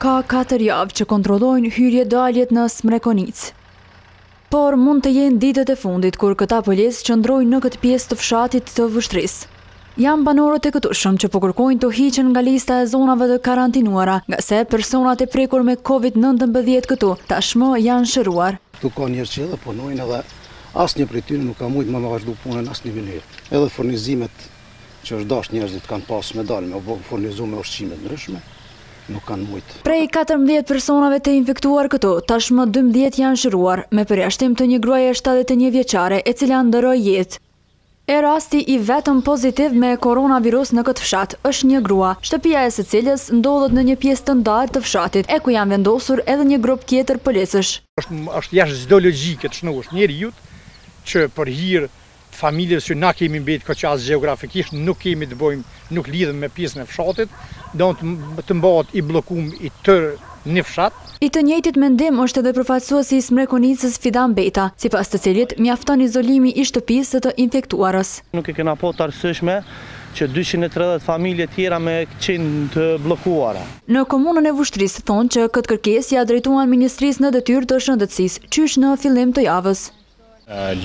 Ka katër javë që kontrollojnë hyrje-daljet në Smrekonicë. Por mund të jenë ditët e fundit kur këta policë qëndrojnë në këtë pjesë të fshatit të Vushtrisë. Janë banorët e këtushëm që po kërkojnë të hiqen nga lista e zonave të karantinuara, ngase personat e prekur me Covid nëntëmbëdhjetë këtu tashmë janë shëruar. Këtu ka njerëz që edhe punojnë edhe asnjë prej tyre nuk ka mujt ma me vazhdu punën në asnjë mënyrë. Edhe furnizimet që është dashtë njerëzit kanë pasë me dalë me u furnizu me ushqime të ndryshme, nuk kanë mujtë. Prej katërmbëdhjetë personave të infektuar këtu, tashmë dymbëdhjetë janë shëruar, me përjashtim të një gruaje shtatëdhjetë e një vjeçare, e cila ndërroi jetë. E rasti i vetëm pozitiv me koronavirus në këtë fshat, është një grua, shtëpia e së cilës ndodhet në një pjesë të ndarë të fshatit, e ku janë vendosur edhe një grup tjetër policësh. Është jashtë çdo logjike të shnoshë njeriut që për hir familjes që na kemi mbetë këtu që as gjeografikisht nuk kemi të bojmë nuk lidhem me pjesën e fshatit don të mbahet i bllokum i tanë një fshat. I të njëjtit mendim është edhe përfaqësuesi i Smrekonicës Fidan Bejta, sipas të cilit mjafton izolimi i shtëpisë së të infektuarës. Nuk e kena pa të arsyeshme që dyqind e tridhjetë familje tjera me qenë të bllokuara. Në komunën e Vushtrisë thonë që këtë kërkesë ia drejtuan Ministrisë në detyrë të Shëndetësisë qysh në fillim të javës.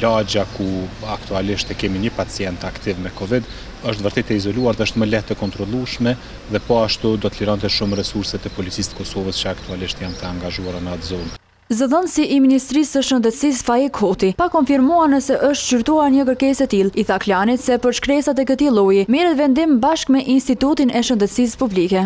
Lagja ku aktualisht e kemi një pacient aktiv me Covid është vërtet e izoluar dhe është më lehtë e kontrollueshme dhe po ashtu do të lironte shumë resurse të Policisë të Kosovës që aktualisht janë të angazhuara në atë zonë. Zëdhënësi i Ministrisë së Shëndetësisë Faik Hoti, pa konfirmuar nëse është shqyrtuar një kërkesë e tillë, i tha Klanit se për shkresat e këtij lloji merret vendim bashkë me Institutin e Shëndetësisë Publike.